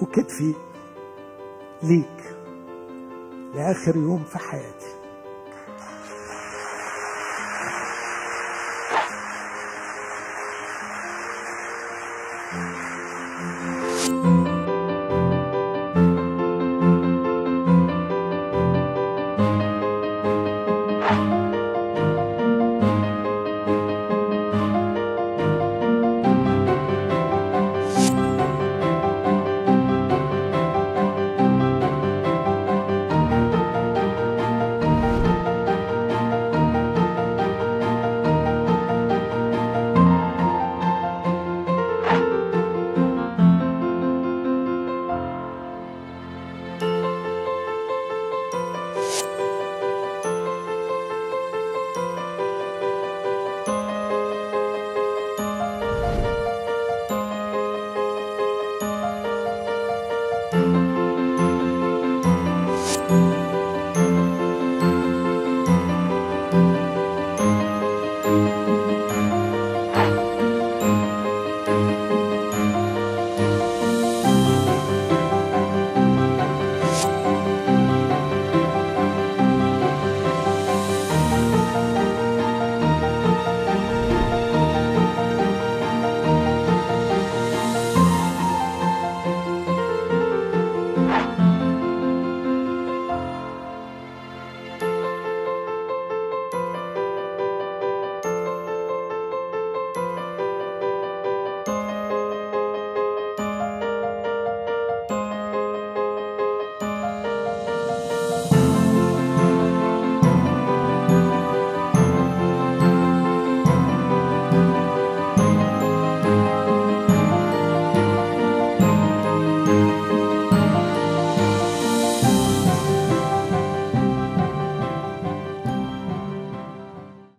وكتفي ليك لآخر يوم في حياتي.